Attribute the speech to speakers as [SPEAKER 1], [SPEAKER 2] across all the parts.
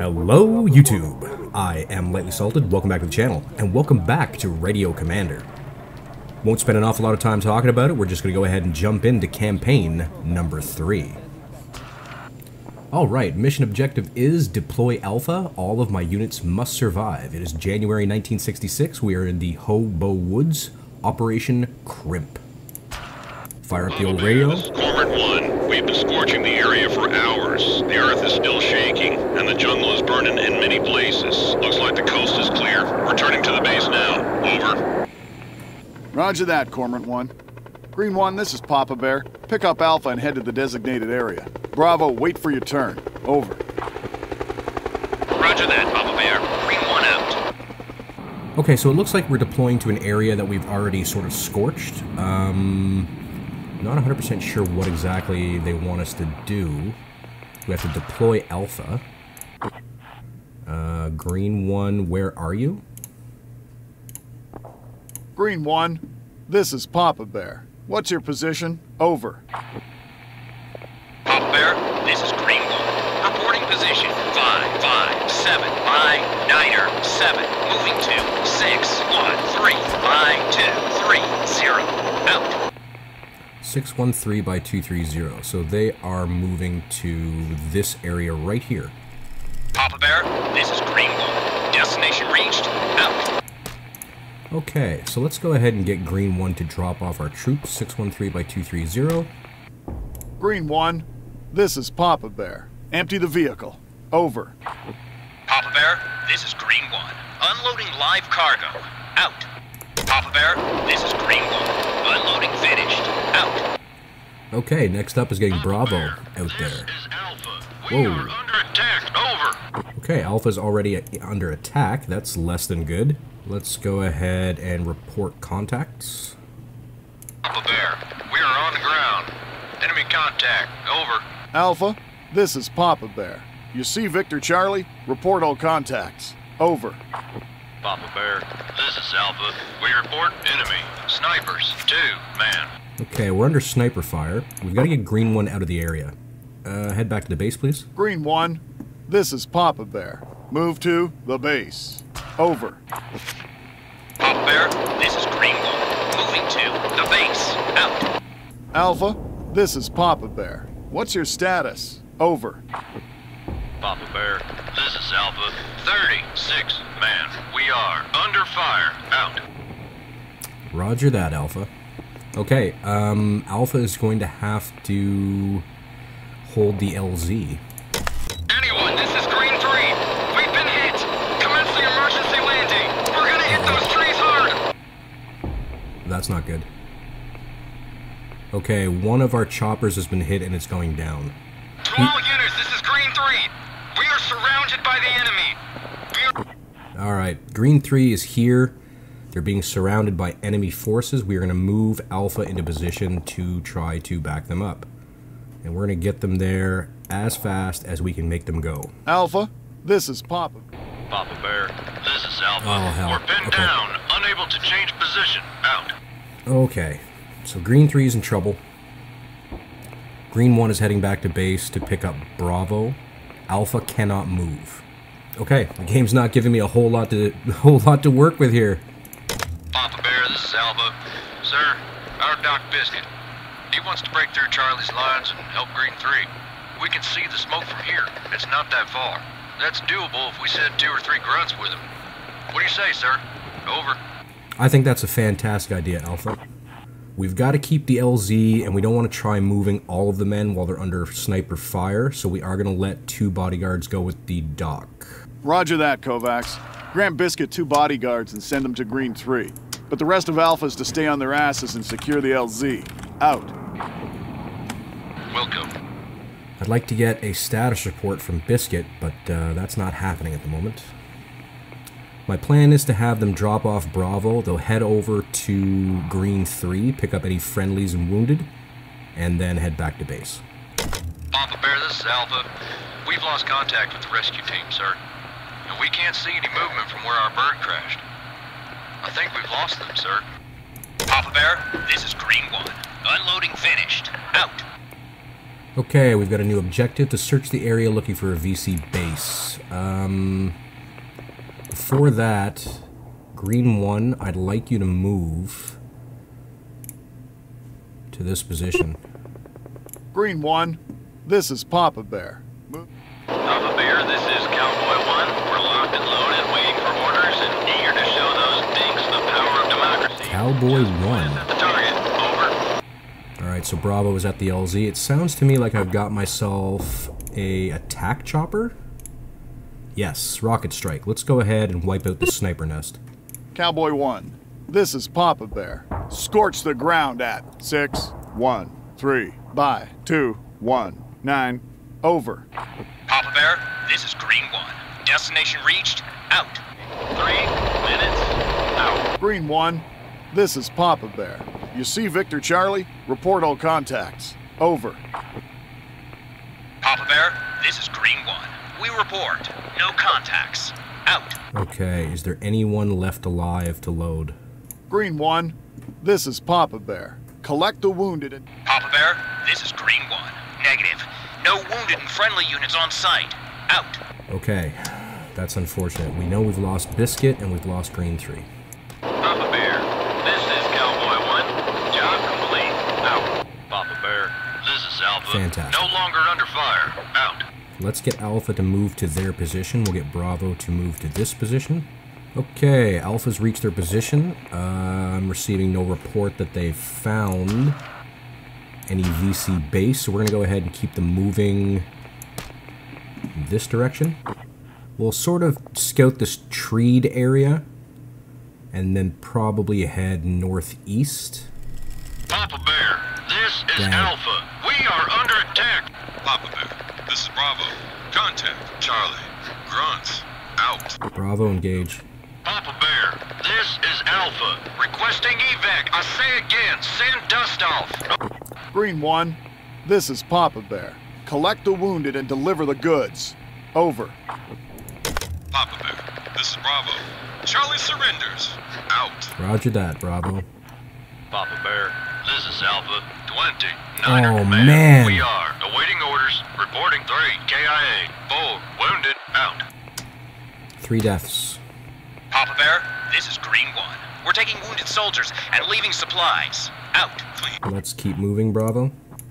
[SPEAKER 1] Hello, YouTube. I am Lightly Salted. Welcome back to the channel, and welcome back to Radio Commander. Won't spend an awful lot of time talking about it. We're just going to go ahead and jump into campaign number three. Alright, mission objective is deploy Alpha. All of my units must survive. It is January 1966. We are in the Hobo Woods, Operation Crimp. Fire up the old radio.
[SPEAKER 2] Cormorant 1. We've been scorching the area for hours. The earth is still shaking, and the jungle is burning in many places. Looks like the coast is clear. Returning to the base now. Over.
[SPEAKER 3] Roger that, Cormorant 1. Green 1, this is Papa Bear. Pick up Alpha and head to the designated area. Bravo, wait for your turn. Over.
[SPEAKER 2] Roger that, Papa Bear. Green 1 out.
[SPEAKER 1] Okay, so it looks like we're deploying to an area that we've already sort of scorched. Um, not 100% sure what exactly they want us to do. We have to deploy Alpha. Green 1, where are you?
[SPEAKER 3] Green 1, this is Papa Bear. What's your position? Over.
[SPEAKER 2] Papa Bear, this is Green 1. Reporting position 5, 5, 7, 5, 9er, 7. Moving to 6, 1, 3, 5, 2, 3, 0. Out.
[SPEAKER 1] 613 by 230. So they are moving to this area right here.
[SPEAKER 2] Papa Bear, this is Green 1. Destination reached. Out.
[SPEAKER 1] Okay, so let's go ahead and get Green 1 to drop off our troops. 613 by 230.
[SPEAKER 3] Green 1, this is Papa Bear. Empty the vehicle. Over.
[SPEAKER 2] Papa Bear, this is Green 1. Unloading live cargo. Out. Papa Bear, this is Green 1. Unloading finished. Out.
[SPEAKER 1] Okay, next up is getting Bravo out there.
[SPEAKER 2] is Alpha.
[SPEAKER 1] We Whoa.
[SPEAKER 2] Are under attack.
[SPEAKER 1] Okay, Alpha's already under attack. That's less than good. Let's go ahead and report contacts.
[SPEAKER 2] Papa Bear, we are on the ground. Enemy contact. Over.
[SPEAKER 3] Alpha, this is Papa Bear. You see Victor Charlie? Report all contacts. Over.
[SPEAKER 2] Papa Bear, this is Alpha. We report enemy. Snipers. Two, man.
[SPEAKER 1] Okay, we're under sniper fire. We've got to get Green 1 out of the area. Uh, head back to the base, please.
[SPEAKER 3] Green 1, this is Papa Bear. Move to the base. Over.
[SPEAKER 2] Papa Bear, this is Green 1. Moving to the base. Out.
[SPEAKER 3] Alpha, this is Papa Bear. What's your status? Over.
[SPEAKER 2] Papa Bear, this is Alpha. 36, man. We are under fire. Out.
[SPEAKER 1] Roger that, Alpha. Okay, um, Alpha is going to have to hold the LZ. That's not good. Okay, one of our choppers has been hit and it's going down.
[SPEAKER 2] To all units, this is Green 3. We are surrounded by the enemy. Are...
[SPEAKER 1] Alright, Green 3 is here. They're being surrounded by enemy forces. We are going to move Alpha into position to try to back them up. And we're going to get them there as fast as we can make them go.
[SPEAKER 3] Alpha, this is Papa.
[SPEAKER 2] Papa Bear, this is Alpha.
[SPEAKER 1] Oh, hell.
[SPEAKER 2] We're pinned
[SPEAKER 1] Okay.
[SPEAKER 2] down, unable to change position. Out.
[SPEAKER 1] Okay, so Green 3 is in trouble. Green 1 is heading back to base to pick up Bravo. Alpha cannot move. Okay, the game's not giving me a whole lot to whole lot to work with here.
[SPEAKER 2] Papa Bear, this is Alpha. Sir, our Doc Biscuit. He wants to break through Charlie's lines and help Green 3. We can see the smoke from here. It's not that far. That's doable if we send two or three grunts with him. What do you say, sir? Over.
[SPEAKER 1] I think that's a fantastic idea, Alpha. We've got to keep the LZ, and we don't want to try moving all of the men while they're under sniper fire, so we are going to let two bodyguards go with the doc.
[SPEAKER 3] Roger that, Kovacs. Grant Biscuit two bodyguards and send them to Green 3. But the rest of Alpha's to stay on their asses and secure the LZ. Out.
[SPEAKER 2] Welcome.
[SPEAKER 1] I'd like to get a status report from Biscuit, but uh, that's not happening at the moment. My plan is to have them drop off Bravo. They'll head over to Green 3, pick up any friendlies and wounded, and then head back to base.
[SPEAKER 2] Papa Bear, this is Alpha. We've lost contact with the rescue team, sir. And we can't see any movement from where our bird crashed. I think we've lost them, sir. Papa Bear, this is Green One. Unloading finished. Out.
[SPEAKER 1] Okay, we've got a new objective to search the area looking for a VC base. Um, before that, Green 1, I'd like you to move to this position.
[SPEAKER 3] Green 1, this is Papa Bear. Move.
[SPEAKER 2] Papa Bear, this is Cowboy One. We're locked and loaded, waiting for orders, and eager to show those dinks the power of democracy.
[SPEAKER 1] Cowboy
[SPEAKER 2] Just
[SPEAKER 1] 1.
[SPEAKER 2] at the target. Over.
[SPEAKER 1] Alright, so Bravo is at the LZ. It sounds to me like I've got myself a attack chopper. Yes, rocket strike. Let's go ahead and wipe out the sniper nest.
[SPEAKER 3] Cowboy 1, this is Papa Bear. Scorch the ground at 6, 1, 3, by 2, 1, 9, over.
[SPEAKER 4] Papa Bear, this is Green One. Destination reached. Out.
[SPEAKER 2] Three minutes out.
[SPEAKER 3] Green 1, this is Papa Bear. You see Victor Charlie? Report all contacts. Over.
[SPEAKER 4] Papa Bear, this is Green One. We report. No contacts. Out.
[SPEAKER 1] Okay, is there anyone left alive to load?
[SPEAKER 3] Green 1, this is Papa Bear. Collect the wounded and
[SPEAKER 4] Papa Bear, this is Green One. Negative. No wounded and friendly units on site. Out.
[SPEAKER 1] Okay, that's unfortunate. We know we've lost Biscuit and we've lost Green 3.
[SPEAKER 2] Papa Bear, this is Cowboy One. Job complete. Out. Papa Bear, this is Alpha.
[SPEAKER 1] Fantastic.
[SPEAKER 2] No longer under fire. Out.
[SPEAKER 1] Let's get Alpha to move to their position. We'll get Bravo to move to this position. Okay, Alpha's reached their position. Uh, I'm receiving no report that they've found any VC base, so we're going to go ahead and keep them moving this direction. We'll sort of scout this treed area and then probably head northeast.
[SPEAKER 2] Papa Bear, this is
[SPEAKER 1] Damn.
[SPEAKER 2] Alpha. We are under attack.
[SPEAKER 5] Papa Bear, this is Bravo. Contact, Charlie. Grunts, out.
[SPEAKER 1] Bravo, engage.
[SPEAKER 2] Papa Bear, this is Alpha. Requesting evac. I say again, send dust off.
[SPEAKER 3] Green 1, this is Papa Bear. Collect the wounded and deliver the goods. Over.
[SPEAKER 5] Papa Bear, this is Bravo. Charlie surrenders, out.
[SPEAKER 1] Roger that, Bravo.
[SPEAKER 2] Papa Bear, this is Alpha. 20.
[SPEAKER 1] Oh,
[SPEAKER 2] Niner,
[SPEAKER 1] man.
[SPEAKER 2] We are awaiting orders. Reporting 3. KIA. 4. Wounded. Out.
[SPEAKER 1] Three deaths.
[SPEAKER 4] Papa Bear, this is Green One. We're taking wounded soldiers and leaving supplies. Out.
[SPEAKER 1] Let's keep moving, Bravo.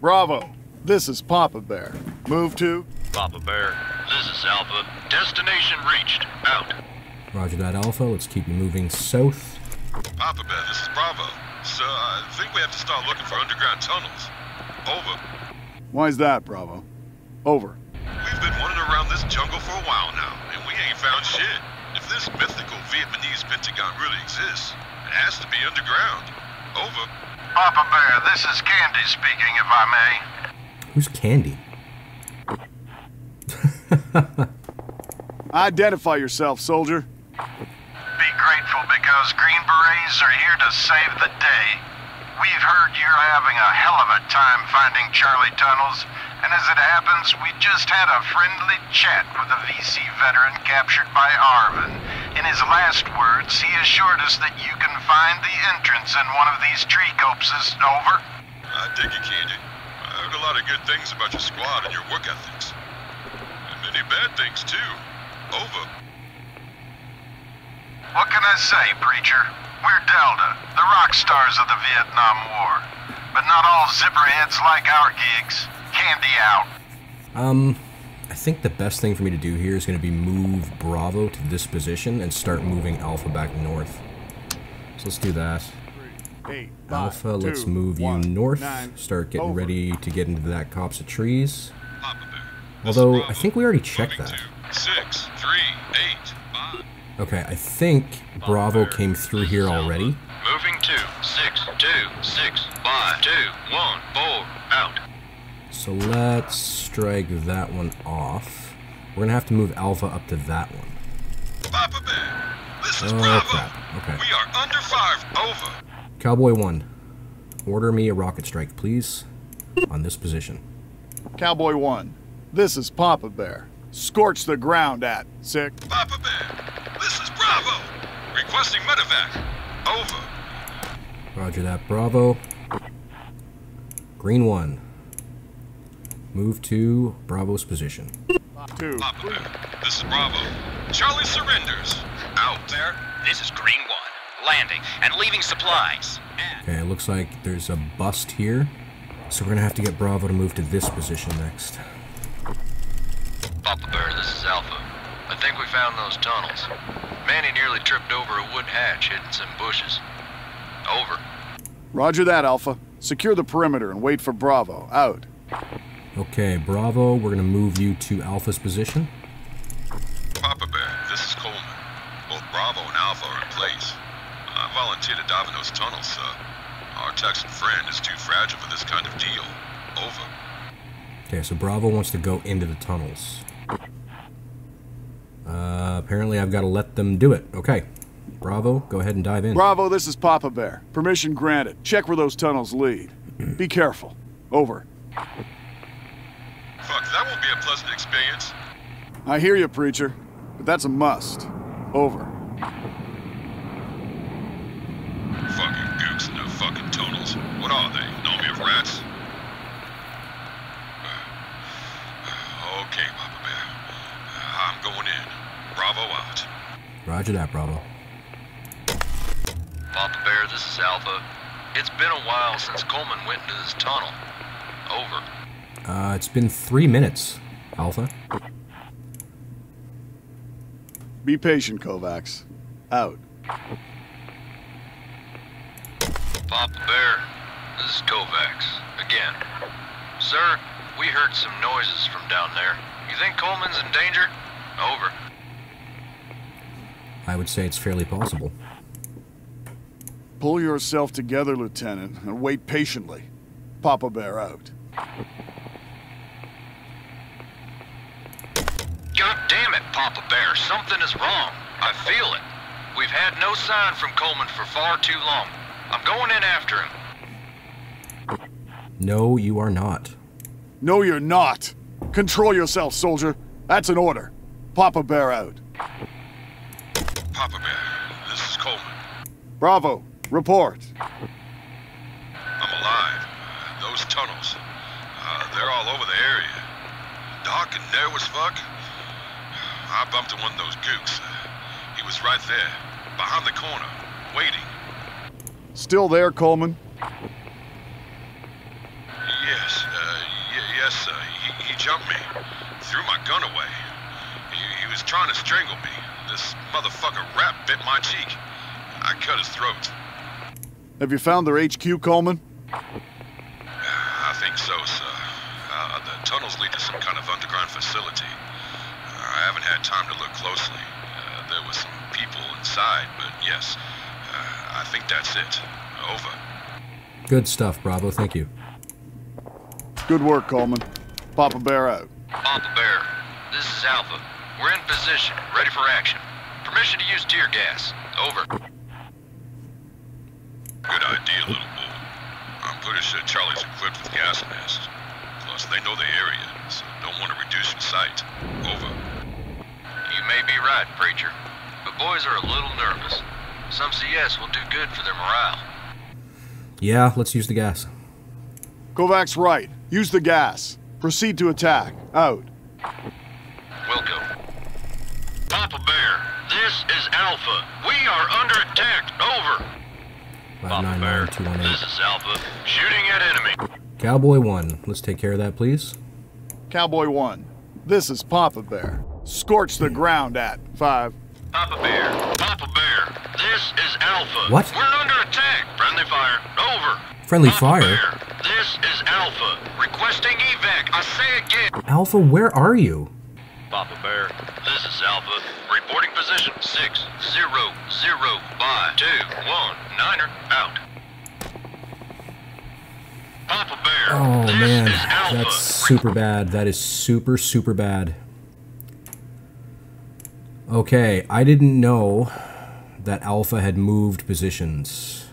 [SPEAKER 3] Bravo, this is Papa Bear. Move to.
[SPEAKER 2] Papa Bear, this is Alpha. Destination reached. Out.
[SPEAKER 1] Roger that, Alpha. Let's keep moving south.
[SPEAKER 5] Papa Bear, this is Bravo. So uh, I think we have to start looking for underground tunnels. Over.
[SPEAKER 3] Why's that, Bravo? Over.
[SPEAKER 5] We've been wandering around this jungle for a while now, and we ain't found shit. If this mythical Vietnamese Pentagon really exists, it has to be underground. Over.
[SPEAKER 6] Papa Bear, this is Candy speaking, if I may.
[SPEAKER 1] Who's Candy?
[SPEAKER 3] Identify yourself, soldier.
[SPEAKER 6] Be Green Berets are here to save the day. We've heard you're having a hell of a time finding Charlie tunnels, and as it happens, we just had a friendly chat with a VC veteran captured by ARVN. In his last words, he assured us that you can find the entrance in one of these tree copses. Over.
[SPEAKER 5] I dig you, Candy. I heard a lot of good things about your squad and your work ethics. And many bad things, too. Over.
[SPEAKER 6] What can I say, preacher? We're Delta, the rock stars of the Vietnam War. But not all zipperheads like our gigs. Candy out.
[SPEAKER 1] Um, I think the best thing for me to do here is going to be move Bravo to this position and start moving Alpha back north. So let's do that.
[SPEAKER 3] Eight.
[SPEAKER 1] Alpha,
[SPEAKER 3] five,
[SPEAKER 1] let's
[SPEAKER 3] two,
[SPEAKER 1] move you north.
[SPEAKER 3] nine,
[SPEAKER 1] Start getting
[SPEAKER 3] over.
[SPEAKER 1] ready to get into that copse of trees.
[SPEAKER 5] Papa Bear. this is
[SPEAKER 1] Although, I think we already checked that.
[SPEAKER 5] to Six, three, eight.
[SPEAKER 1] Okay, I think Bravo came through here already.
[SPEAKER 2] Moving 2. 6. 2. 6. 5. 2. 1. 4. Out.
[SPEAKER 1] So let's strike that one off. We're gonna have to move Alpha up to that one.
[SPEAKER 5] Papa Bear, this is
[SPEAKER 1] Oh,
[SPEAKER 5] Bravo.
[SPEAKER 1] crap. Okay.
[SPEAKER 5] We are under fire. Over.
[SPEAKER 1] Cowboy 1, order me a rocket strike, please, on this position.
[SPEAKER 3] Cowboy 1, this is Papa Bear. Scorch the ground at 6.
[SPEAKER 5] Papa Bear, this is Bravo. Requesting medevac. Over.
[SPEAKER 1] Roger that, Bravo. Green 1. Move to Bravo's position.
[SPEAKER 3] Two.
[SPEAKER 5] Papa Bear, this is Bravo. Charlie surrenders. Out.
[SPEAKER 4] there. this is Green 1. Landing and leaving supplies. At
[SPEAKER 1] Okay, it looks like there's a bust here. So we're gonna have to get Bravo to move to this position next.
[SPEAKER 2] Papa Bear, this is Alpha. I think we found those tunnels. Manny nearly tripped over a wood hatch hidden some bushes. Over.
[SPEAKER 3] Roger that, Alpha. Secure the perimeter and wait for Bravo. Out.
[SPEAKER 1] Okay, Bravo, we're gonna move you to Alpha's position.
[SPEAKER 5] Papa Bear, this is Coleman. Both Bravo and Alpha are in place. I volunteered to dive in those tunnels, sir. Our Texan friend is too fragile for this kind of deal. Over.
[SPEAKER 1] Okay, so Bravo wants to go into the tunnels. Uh, apparently I've got to let them do it. Okay. Bravo, go ahead and dive in.
[SPEAKER 3] Bravo, this is Papa Bear. Permission granted. Check where those tunnels lead. Be careful. Over.
[SPEAKER 5] Fuck, that won't be a pleasant experience.
[SPEAKER 3] I hear you, preacher, but that's a must. Over.
[SPEAKER 5] Fucking gooks in their fucking tunnels. What are they? An army of rats? Okay, Papa Bear. I'm going in. Bravo out.
[SPEAKER 1] Roger that, Bravo.
[SPEAKER 2] Papa Bear, this is Alpha. It's been a while since Coleman went into this tunnel. Over.
[SPEAKER 1] Uh, it's been three minutes, Alpha.
[SPEAKER 3] Be patient, Kovacs. Out.
[SPEAKER 2] Papa Bear, this is Kovacs. Again. Sir, we heard some noises from down there. You think Coleman's in danger? Over.
[SPEAKER 1] I would say it's fairly possible.
[SPEAKER 3] Pull yourself together, Lieutenant, and wait patiently. Papa Bear out.
[SPEAKER 2] God damn it, Papa Bear. Something is wrong. I feel it. We've had no sign from Coleman for far too long. I'm going in after him.
[SPEAKER 1] No, you are not.
[SPEAKER 3] No, you're not. Control yourself, soldier. That's an order. Papa Bear out. Bravo. Report.
[SPEAKER 5] I'm alive. Those tunnels, uh, they're all over the area. Dark and narrow as fuck. I bumped into one of those gooks. He was right there, behind the corner, waiting.
[SPEAKER 3] Still there, Coleman?
[SPEAKER 5] Yes, uh, yes, sir. He, he jumped me, threw my gun away. He, he was trying to strangle me. This motherfucker rat bit my cheek. I cut his throat.
[SPEAKER 3] Have you found their HQ, Coleman?
[SPEAKER 5] I think so, sir. Uh, the tunnels lead to some kind of underground facility. Uh, I haven't had time to look closely. Uh, there were some people inside, but yes, uh, I think that's it. Over.
[SPEAKER 1] Good stuff, Bravo. Thank you.
[SPEAKER 3] Good work, Coleman. Papa Bear out.
[SPEAKER 2] Papa Bear, this is Alpha. We're in position, ready for action. Permission to use tear gas. Over.
[SPEAKER 5] Good idea, little bull. I'm pretty sure Charlie's equipped with gas masks. Plus, they know the area, so don't want to reduce your sight. Over.
[SPEAKER 2] You may be right, Preacher. But boys are a little nervous. Some CS will do good for their morale.
[SPEAKER 1] Yeah, let's use the gas.
[SPEAKER 3] Kovacs right. Use the gas. Proceed to attack. Out.
[SPEAKER 2] Wilco. Papa Bear, this is Alpha. We are under attack. Over. Papa Bear,
[SPEAKER 1] 599218.
[SPEAKER 2] this is Alpha. Shooting at enemy.
[SPEAKER 1] Cowboy 1. Let's take care of that, please.
[SPEAKER 3] Cowboy 1. This is Papa Bear. Scorch the ground at 5.
[SPEAKER 2] Papa Bear, Papa Bear, this is Alpha.
[SPEAKER 1] What?
[SPEAKER 2] We're under attack. Friendly fire. Over.
[SPEAKER 1] Friendly
[SPEAKER 2] Papa
[SPEAKER 1] fire?
[SPEAKER 2] Bear, this is Alpha. Requesting evac. I say again.
[SPEAKER 1] Alpha, where are you?
[SPEAKER 2] Papa Bear, this is Alpha. Reporting position six zero zero five two one niner out. Papa Bear,
[SPEAKER 1] Oh,
[SPEAKER 2] this
[SPEAKER 1] man.
[SPEAKER 2] is Alpha.
[SPEAKER 1] That's super bad. That is super, super bad. Okay, I didn't know that Alpha had moved positions.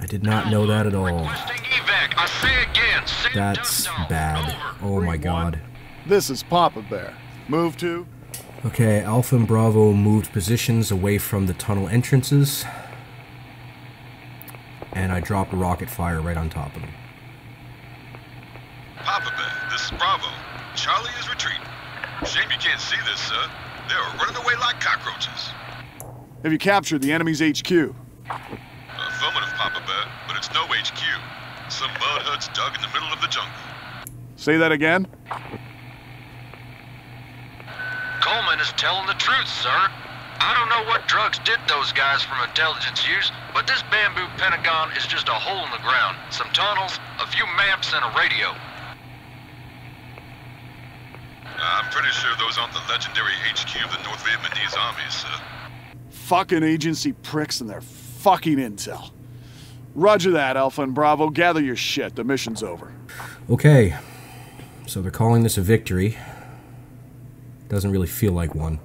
[SPEAKER 1] I did not know that at all. That's bad. Oh my god.
[SPEAKER 3] This is Papa Bear. Move to.
[SPEAKER 1] Okay, Alpha and Bravo moved positions away from the tunnel entrances. And I dropped a rocket fire right on top of them.
[SPEAKER 5] Papa Bear, this is Bravo. Charlie is retreating. Shame you can't see this, sir. They are running away like cockroaches.
[SPEAKER 3] Have you captured the enemy's HQ?
[SPEAKER 5] Affirmative, Papa Bear, but it's no HQ. Some mud huts dug in the middle of the jungle.
[SPEAKER 3] Say that again?
[SPEAKER 2] Coleman is telling the truth, sir. I don't know what drugs did those guys from intelligence use, but this bamboo pentagon is just a hole in the ground. Some tunnels, a few maps, and a radio.
[SPEAKER 5] I'm pretty sure those aren't the legendary HQ of the North Vietnamese army, sir.
[SPEAKER 3] Fucking agency pricks and their fucking intel. Roger that, Alpha and Bravo. Gather your shit. The mission's over.
[SPEAKER 1] Okay, so they're calling this a victory. Doesn't really feel like one.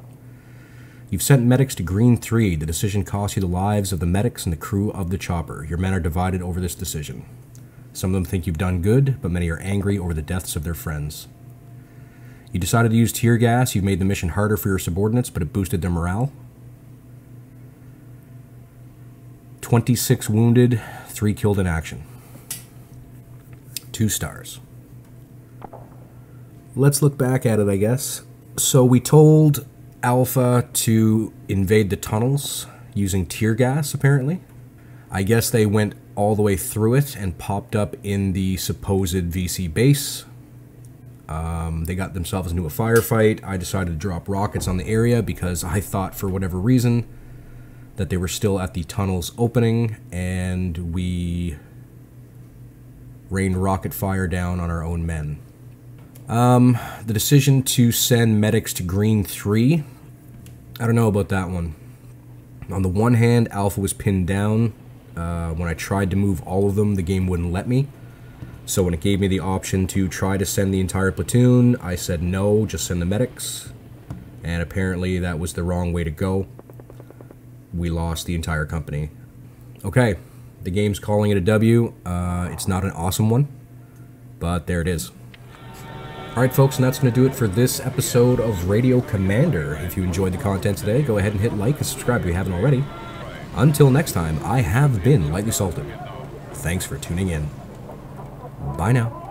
[SPEAKER 1] You've sent medics to Green 3. The decision cost you the lives of the medics and the crew of the chopper. Your men are divided over this decision. Some of them think you've done good, but many are angry over the deaths of their friends. You decided to use tear gas. You've made the mission harder for your subordinates, but it boosted their morale. 26 wounded, 3 killed in action. Two stars. Let's look back at it, I guess. So we told Alpha to invade the tunnels using tear gas, apparently. I guess they went all the way through it and popped up in the supposed VC base. Um, they got themselves into a firefight. I decided to drop rockets on the area because I thought, for whatever reason, that they were still at the tunnels opening, and we rained rocket fire down on our own men. Um, the decision to send medics to Green 3, I don't know about that one. On the one hand, Alpha was pinned down. Uh, when I tried to move all of them, the game wouldn't let me. So when it gave me the option to try to send the entire platoon, I said no, just send the medics. And apparently that was the wrong way to go. We lost the entire company. Okay, the game's calling it a W. Uh, it's not an awesome one, but there it is. Alright folks, and that's going to do it for this episode of Radio Commander. If you enjoyed the content today, go ahead and hit like and subscribe if you haven't already. Until next time, I have been Lightly Salted. Thanks for tuning in. Bye now.